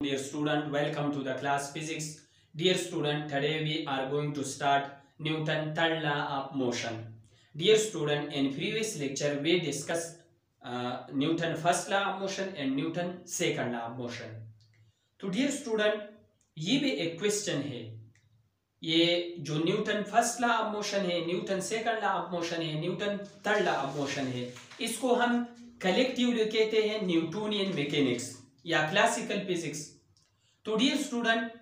Dear student, welcome to the class physics. Dear student, today we are going to start Newton third law of motion. Dear student, in previous lecture we discussed uh, Newton first law of motion and Newton second law of motion. तो dear student ये भी एक question है ये जो Newton first law of motion है Newton second law of motion है Newton third law of motion है इसको हम कलेक्टिवली कहते हैं न्यूटोनियन मैकेनिक्स या क्लासिकल फिजिक्स तो डियर स्टूडेंट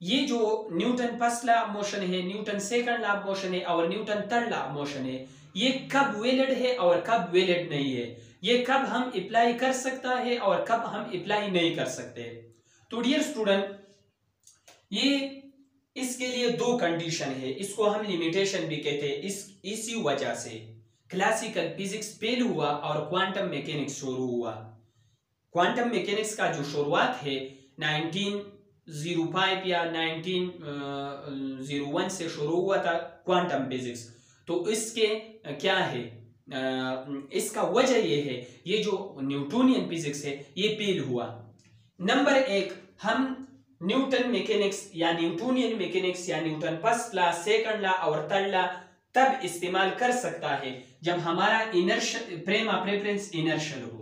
ये जो न्यूटन फ़र्स्ट लॉ मोशन है न्यूटन सेकंड लॉ मोशन है, और न्यूटन थर्ड लॉ मोशन है, ये कब वेलिड है और कब वेलिड नहीं है? ये कब हम अप्लाई कर सकता है और कब हम अप्लाई नहीं कर सकते? तो डियर स्टूडेंट ये इसके लिए दो कंडीशन है। इसको हम लिमिटेशन भी कहते हैं। इस, इसी वजह से क्लासिकल फिजिक्स फेल हुआ और क्वांटम मैकेनिक्स शुरू हुआ। क्वांटम मैकेनिक्स का जो शुरुआत है 1905 या 1901 से शुरू हुआ था क्वांटम फिजिक्स तो इसके क्या है? इसका वजह ये है, ये जो न्यूटोनियन फिजिक्स है, ये फेल हुआ. नंबर एक, हम न्यूटन मैकेनिक्स या न्यूटोनियन मैकेनिक्स या Newton first law second law और थर्ड ला तब इस्तेमाल कर सकता है जब हमारा इनर्शियल प्रेम प्रेफरेंस इनर्शियल हो।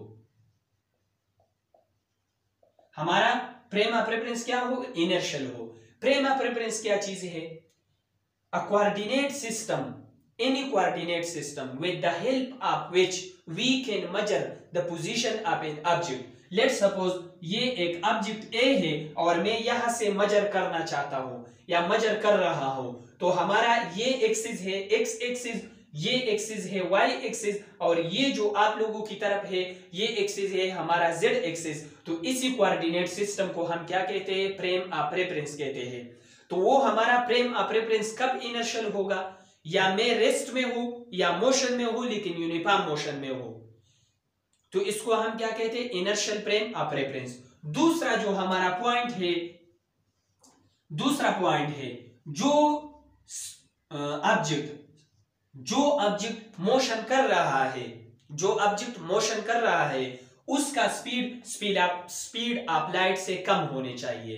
हमारा प्रेम प्रेफरेंस क्या हो? इनर्शियल हो। प्रेम प्रेफरेंस क्या चीज़ है? A coordinate system any coordinate system with the help of which we can measure the position of an object. Let's suppose ये एक ऑब्जेक्ट ए है और मैं यहाँ से मजर करना चाहता हूँ या मजर कर रहा हूँ। तो हमारा ये एक्सिस है एक्स एक्सिस ये एक्सिस है वाई एक्सिस और ये जो आप लोगों की तरफ़ है, ये एक्सिस है हमारा जेड एक्सिस तो इसी कोऑर्डिनेट सिस्टम को हम क्या कहते हैं? प्रेम अप्रेफरेंस कहते हैं. तो वो हमारा प्रेम अप्रेफरेंस कब इनर्शियल होगा? या मैं रेस्ट में हूँ, या मोशन में हूँ, लेकिन यूनिफॉर्म मोशन में हूँ. तो इसको हम क्या कहते हैं? इनर्शियल प्रेम अप्रेफरेंस दूसरा जो हमारा पॉइंट है, दूसरा पॉइंट है, जो ऑब्जेक्ट जो ऑब्जेक्ट मोशन कर रहा है, जो ऑब्जेक्ट मोशन कर रहा है, उसका speed speed of speed of light से कम होने चाहिए।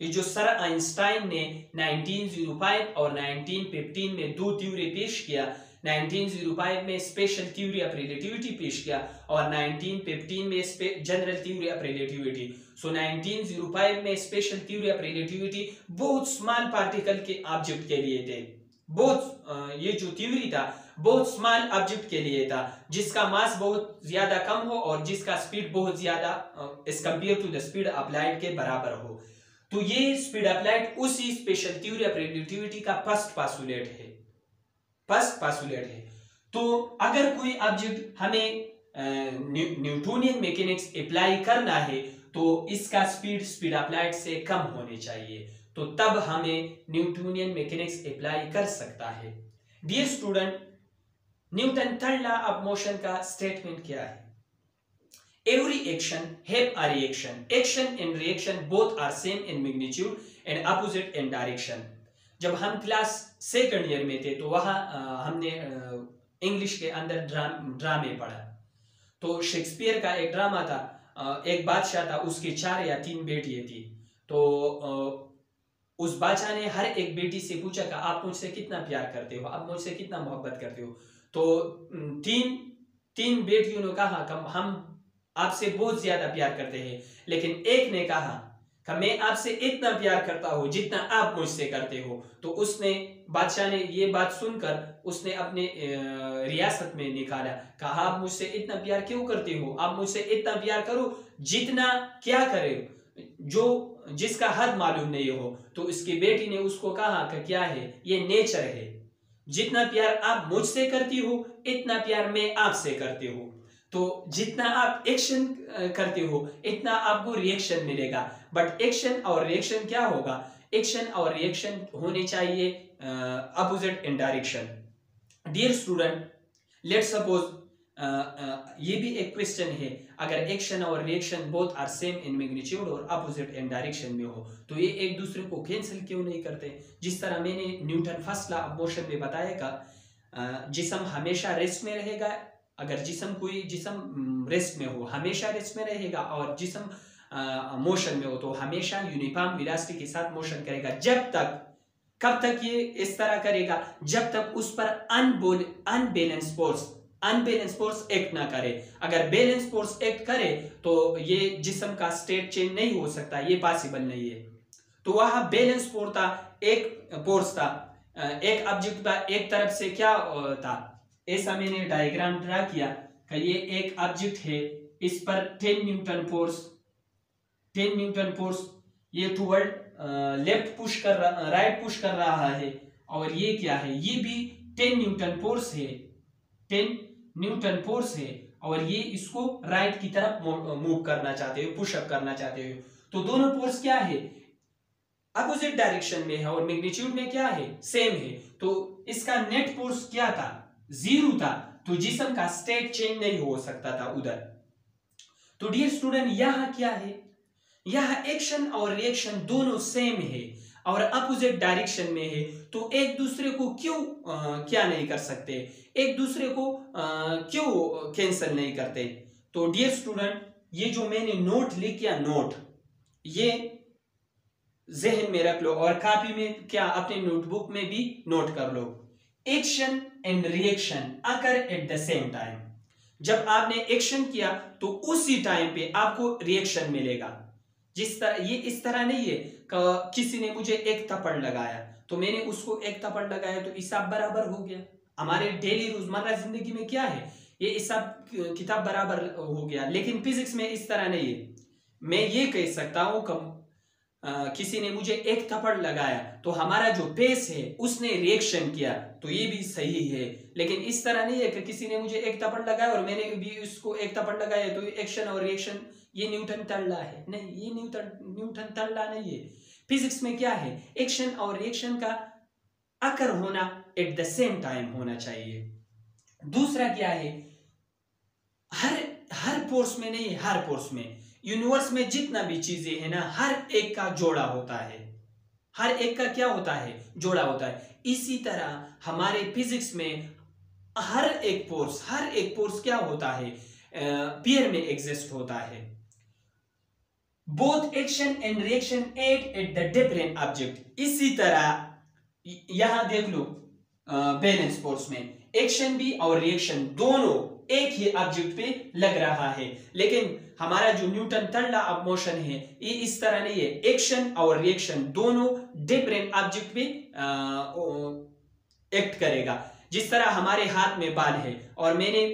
ये जो सर आइंस्टाइन ने 1905 और 1915 में दो थ्योरी पेश किया 1905 में स्पेशल थ्योरी ऑफ़ रिलेटिविटी पेश किया और 1915 में general theory of relativity so 1905 में स्पेशल थ्योरी ऑफ़ रिलेटिविटी बहुत स्मॉल पार्टिकल के ऑब्जेक्ट के लिए थे। बहुत ये जो थ्योरी था, बहुत स्मॉल ऑब्जेक्ट के लिए था, जिसका मास बहुत ज़्यादा कम हो और जिसका स्पीड बहुत ज़्यादा as compare to the speed light के बराबर हो। तो ये स्पीड लाइट उसी स्पेशल थ्योरी ऑफ़ रिलेटिविटी का फ़र्स्ट पासुलेट है। फ़र्स्ट पासुलेट है। तो अगर कोई ऑब्जेक्ट हमें न्यूटोनियन मैकेनिक्स अप्लाई करना है तो इसका स्पीड स्पीड लाइट से कम होने चाहिए। तो तब हमें न्यूटोनियन मैकेनिक्स अप्लाई कर सकता है। Dear student Newton third law of motion का स्टेटमेंट क्या है? Every action have a reaction. Action and reaction both are same in magnitude and opposite in direction. जब हम क्लास सेकंड ईयर में थे तो वहाँ हमने इंग्लिश के अंदर ड्राम ड्रामे पढ़ा। तो शेक्सपियर का एक ड्रामा था। एक बादशाह था, उसकी चार या तीन बेटियाँ थी। तो उस बादशाह ने हर एक बेटी से पूछा कि आप मुझसे कितना प्यार करते हो? आप मुझसे कितना मोहब्बत करते हो? तो तीन तीन बेटियों ने कहा कि हम आपसे बहुत ज़्यादा प्यार करते हैं। लेकिन एक ने कहा कि मैं आपसे इतना प्यार करता हूँ जितना आप मुझसे करते हो। तो उसने, बादशाह ने ये बात सुनकर उसने अपने रियासत में निकाला कहा आप मुझसे इतना प्यार क्यों करते हो? आप मुझसे इतना प्यार करो जितना क्या करे? जो जिसका हद मालूम नहीं हो तो उसकी बेटी ने उसको कहा कि क्या है? ये नेचर है। जितना प्यार आप मुझसे करती हो, इतना प्यार मैं आपसे करती हूँ। तो जितना आप एक्शन करते हो, इतना आपको रिएक्शन मिलेगा। बट एक्शन और रिएक्शन क्या होगा? एक्शन और रिएक्शन होने चाहिए opposite in direction dear student let suppose ये भी एक क्वेश्चन है। अगर एक्शन और reaction both are same in magnitude और अपोजिट इन डायरेक्शन में हो तो ये एक दूसरे को कैंसिल क्यों नहीं करते? जिस तरह मैंने Newton first law of motion में बताया जिसम हमेशा रेस्ट में रहेगा, अगर जिसम कोई, जिसम रेस्ट में हो, हमेशा रेस्ट में रहेगा और जिसम मोशन में हो तो हमेशा यूनिफॉर्म वेलोसिटी के साथ मोशन करेगा। जब तक, कब तक ये इस तरह करेगा? जब तक उस पर अनबोल unbalance force unbalance force act ना करे। अगर बैलेंस फोर्स एक्ट करे तो ये जिसम का स्टेट चेंज नहीं हो सकता, ये पॉसिबल नहीं है। तो वहाँ बैलेंस फोर्स था, एक फोर्स था। एक ऑब्जेक्ट था, एक तरफ़ से क्या था? ऐसा मैंने डायग्राम ड्रा किया कि ये एक ऑब्जेक्ट है, इस पर ten Newton force ten Newton force ये टूवर्ड लेफ़्ट पुश कर राइट पुश कर रहा है। और ये क्या है? ये भी टेन न्यूटन फोर्स है। टेन न्यूटन फोर्स है और ये इसको राइट की तरफ़ मूव करना चाहते हो पुशअप करना चाहते हो तो दोनों फोर्स क्या है? अपोजिट डायरेक्शन में है और मैग्नीट्यूड में क्या है? सेम है। तो इसका नेट फोर्स क्या था? ज़ीरो था। तो जिसम का स्टेट चेंज नहीं हो सकता था उधर। तो डियर स्टूडेंट, यहाँ क्या है? यह एक्शन और रिएक्शन दोनों सेम है। और अपोजिट डायरेक्शन में है तो एक दूसरे को क्यों क्या नहीं कर सकते? एक दूसरे को क्यों कैंसिल नहीं करते? तो डियर स्टूडेंट ये जो मैंने नोट लिख किया नोट ये जहन में रख लो और कॉपी में क्या, अपने नोटबुक में भी नोट कर लो। Action and reaction occur at the same time जब आपने एक्शन किया तो उसी टाइम पे आपको रिएक्शन मिलेगा। जिस तरह, ये इस तरह नहीं है किसी ने मुझे एक थप्पड़ लगाया। तो मैंने उसको एक थप्पड़ लगाया तो हिसाब बराबर हो गया। हमारे डेली रोज़मर्रा ज़िंदगी में क्या है? ये हिसाब, किताब बराबर हो गया। लेकिन फिजिक्स में इस तरह नहीं है। मैं ये कह सकता हूँ किसी ने मुझे एक थप्पड़ लगाया तो हमारा जो पेस है, उसने रिएक्शन किया तो ये भी सही है। लेकिन इस तरह नहीं है कि किसी ने मुझे एक थप्पड़ लगाया और मैंने भी उसको एक थप्पड़ लगाया तो एक्शन और रिएक्शन ये न्यूटन तल्ला है। नहीं, ये न्यूटन न्यूटन तल्ला नहीं है। फिजिक्स में क्या है? एक्शन और रिएक्शन का अकर होना एट द सेम टाइम होना चाहिए। दूसरा क्या है? हर हर फोर्स में नहीं, हर फोर्स में। यूनिवर्स में जितना भी चीज़ें है ना, हर एक का जोड़ा होता है। हर एक का क्या होता है? जोड़ा होता है। इसी तरह हमारे फिजिक्स में हर एक फोर्स हर एक फोर्स क्या होता है? पियर में एग्जिस्ट होता है। Both action and reaction at at the different object इसी तरह यहाँ देख लो बैलेंस फोर्स में। एक्शन भी और रिएक्शन दोनों एक ही ऑब्जेक्ट पे लग रहा है। लेकिन हमारा जो Newton third law of motion है, ये इस तरह नहीं है। एक्शन और रिएक्शन दोनों डिफरेंट ऑब्जेक्ट पे एक्ट करेगा। जिस तरह हमारे हाथ में बाल है, और मैंने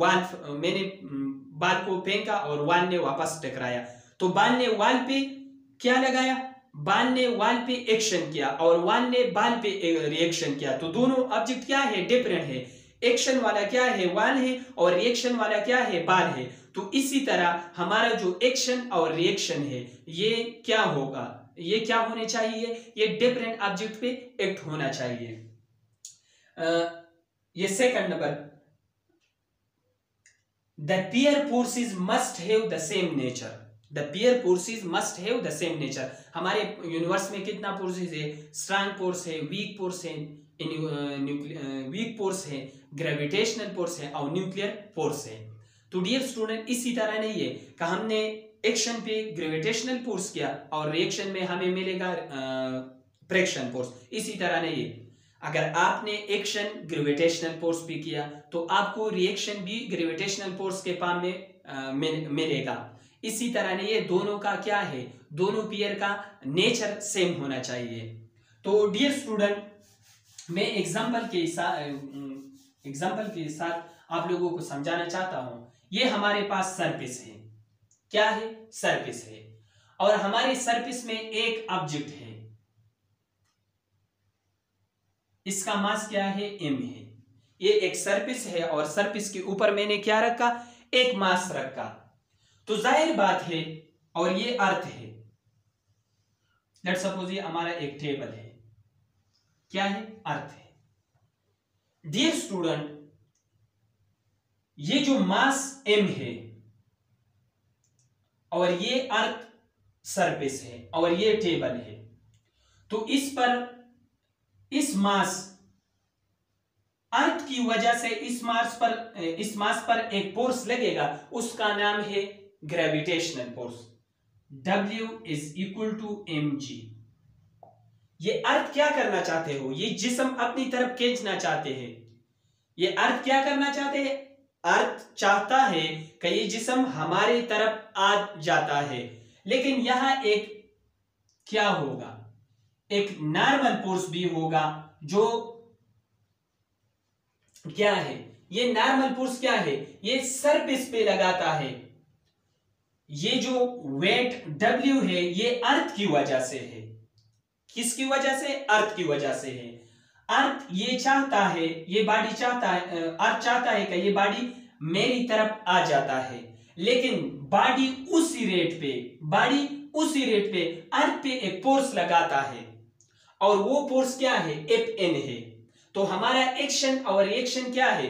वाल मैंने बाल को फेंका और वाल ने वापस टकराया। तो बाल ने वाल पे क्या लगाया? बाल ने वाल पे एक्शन किया और वाल ने बाल पे रिएक्शन किया। तो दोनों ऑब्जेक्ट क्या है? डिफरेंट है। एक्शन वाला क्या है? वाल है और रिएक्शन वाला क्या है? बाल है। तो इसी तरह हमारा जो एक्शन और रिएक्शन है ये क्या होगा? ये क्या होने चाहिए? ये डिफरेंट ऑब्जेक्ट पे एक्ट होना चाहिए। आ, ये second number the pair forces must have the same nature the pair forces must have the same nature हमारे यूनिवर्स में कितना फोर्सेस है? स्ट्रांग फोर्स है वीक फोर्स है वीक फोर्स है ग्रेविटेशनल फोर्स है, और न्यूक्लियर फोर्स है। तो डियर स्टूडेंट इसी तरह नहीं है कि हमने एक्शन पे ग्रेविटेशनल फोर्स किया और रिएक्शन में हमें मिलेगा फ्रैक्शन फोर्स इसी तरह नहीं है। अगर आपने एक्शन ग्रेविटेशनल फोर्स भी किया तो आपको रिएक्शन भी ग्रेविटेशनल फोर्स के पाम में मिलेगा। इसी तरह नहीं है दोनों का क्या है? दोनों पियर का नेचर सेम होना चाहिए। तो डियर स्टूडेंट मैं एग्ज़ाम्पल के साथ एग्ज़ाम्पल के साथ आप लोगों को समझाना चाहता हूँ। ये हमारे पास सरफेस है। क्या है? सरफेस है। और हमारे सरफेस में एक ऑब्जेक्ट है। इसका मास क्या है? एम है। ये एक सरफेस है और सरफेस के ऊपर मैंने क्या रखा? एक मास रखा। तो ज़ाहिर बात है, और ये अर्थ है। लेट सपोज़ ये हमारा एक टेबल है। क्या है? अर्थ है। डियर स्टूडेंट ये जो मास एम है, और ये अर्थ सरफेस है, और ये टेबल है। तो इस पर इस मास, अर्थ की वजह से इस मास पर इस मास पर एक फोर्स लगेगा, उसका नाम है gravitational force W is equal to M G ये अर्थ क्या करना चाहते हो? ये जिसम अपनी तरफ़ खींचना चाहते हैं। ये अर्थ क्या करना चाहते हैं? अर्थ चाहता है कि ये जिसम हमारी तरफ़ आ जाता है। लेकिन यहाँ एक क्या होगा? एक नॉर्मल फोर्स भी होगा, जो क्या है? ये नॉर्मल फोर्स क्या है? ये सरफेस पे लगाता है। ये जो वेट डब्ल्यू है, ये अर्थ की वजह से है। किसकी वजह से? अर्थ की वजह से है। अर्थ ये चाहता है, ये बॉडी चाहता है अर्थ चाहता है कि ये बॉडी मेरी तरफ़ आ जाता है। लेकिन बॉडी उसी रेट पे बॉडी उसी रेट पे अर्थ पे एक फोर्स लगाता है। और वो फोर्स क्या है? एफ़ एन है। तो हमारा एक्शन और रिएक्शन क्या है?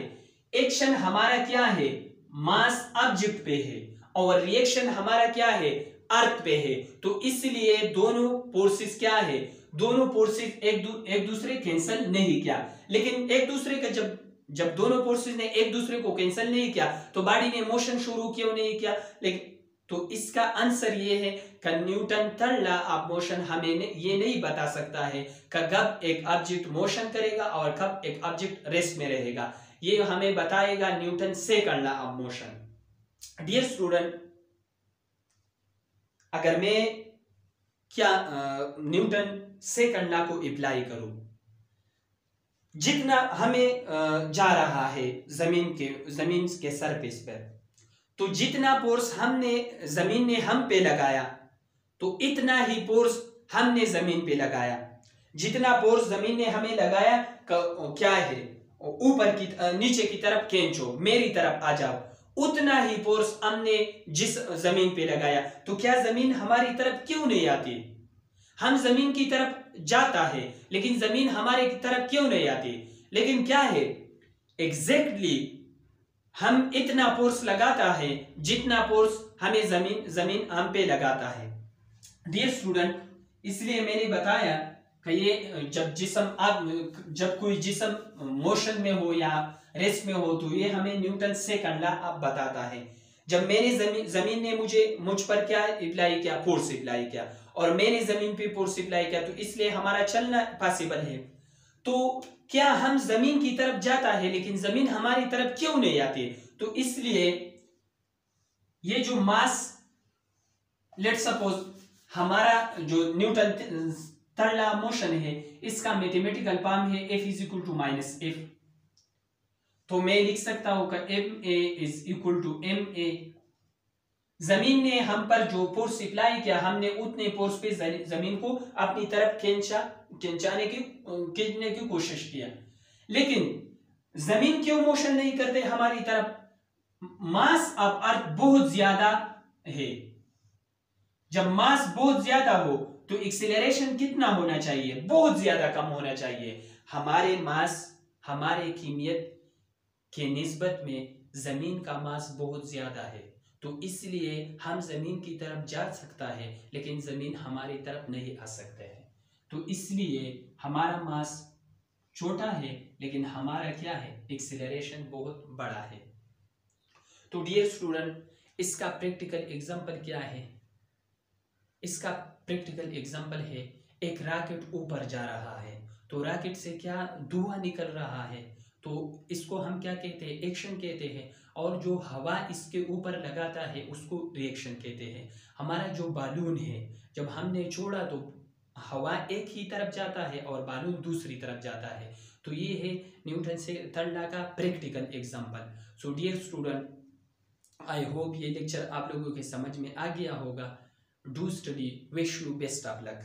एक्शन हमारा क्या है? मास ऑब्जेक्ट पे है। और रिएक्शन हमारा क्या है? अर्थ पे है। तो इसलिए दोनों फोर्सेस क्या है? दोनों फोर्सेस एक दू, एक दूसरे कैंसिल नहीं किया। लेकिन एक दूसरे का जब जब दोनों फोर्सेस ने एक दूसरे को कैंसिल नहीं किया तो बॉडी ने मोशन शुरू क्यों नहीं किया? लेकिन तो इसका आंसर ये है कि Newton third law of motion हमें ये नहीं बता सकता है कि कब एक ऑब्जेक्ट मोशन करेगा और कब एक ऑब्जेक्ट रेस्ट में रहेगा। ये हमें बताएगा Newton second law of motion dear student अगर मैं क्या न्यूटन सेकंड लॉ को अप्लाई करूँ? जितना हमें जा रहा है ज़मीन के ज़मीन के सरफेस पर तो जितना फोर्स हमने, ज़मीन ने हम पे लगाया तो इतना ही फोर्स हमने ज़मीन पे लगाया। जितना फोर्स ज़मीन ने हमें लगाया क्या है? ऊपर की नीचे की तरफ़ खेचो, मेरी तरफ़ आ जाओ। उतना ही फोर्स हमने जिस ज़मीन पे लगाया। तो क्या ज़मीन हमारी तरफ़ क्यों नहीं आती? हम ज़मीन की तरफ़ जाता है, लेकिन ज़मीन हमारे तरफ़ क्यों नहीं आती? लेकिन क्या है? एग्जैक्टली exactly हम इतना फोर्स लगाता है, जितना फोर्स हमें ज़मीन ज़मीन हम पे लगाता है। डियर स्टूडेंट इसलिए मैंने बताया कि ये जब जिसम अब जब कोई जिसम मोशन में हो या रेस्ट में हो तो ये हमें न्यूटन से कंडा अब बताता है। जब मैंने ज़मीन ज़मीन ने मुझे, मुझ पर क्या अप्लाई किया? फोर्स अप्लाई किया। और मैंने ज़मीन पे फोर्स अप्लाई किया तो इसलिए हमारा चलना पॉसिबल है। तो क्या हम ज़मीन की तरफ़ जाता है, लेकिन ज़मीन हमारी तरफ़ क्यों नहीं आती? तो इसलिए ये जो मास लेट सपोज़ हमारा जो न्यूटन थर्ड मोशन है, इसका मैथमेटिकल फॉर्म है F is equal to minus F तो मैं लिख सकता हूँ M A is equal to M A ज़मीन ने हम पर जो फोर्स अप्लाई किया हमने उतने फोर्स पे ज़मीन को अपनी तरफ़ खींचा, खींचाने की, खींचने की कोशिश किया। लेकिन ज़मीन क्यों मोशन नहीं करते हमारी तरफ़? मास ऑफ़ अर्थ बहुत ज़्यादा है। जब मास बहुत ज़्यादा हो तो एक्सिलेशन कितना होना चाहिए? बहुत ज़्यादा कम होना चाहिए। हमारे मास, हमारे कीमियत के निस्बत में ज़मीन का मास बहुत ज़्यादा है। तो इसलिए हम ज़मीन की तरफ़ जा सकता है, लेकिन ज़मीन हमारी तरफ़ नहीं आ सकते हैं। तो इसलिए हमारा मास छोटा है, लेकिन हमारा क्या है? एक्सिलरेशन बहुत बड़ा है। तो डियर स्टूडेंट इसका प्रैक्टिकल एग्जांपल क्या है? इसका प्रैक्टिकल एग्जांपल है, एक रॉकेट ऊपर जा रहा है। तो रॉकेट से क्या धुआँ निकल रहा है? तो इसको हम क्या कहते हैं? एक्शन कहते हैं। और जो हवा इसके ऊपर लगाता है, उसको रिएक्शन कहते हैं। हमारा जो बालून है, जब हमने छोड़ा तो हवा एक ही तरफ़ जाता है और बालून दूसरी तरफ़ जाता है। तो ये है न्यूटन से थर्ड लॉ का practical example so dear student I hope ये लेक्चर आप लोगों के समझ में आ गया होगा। Do study wish you best of luck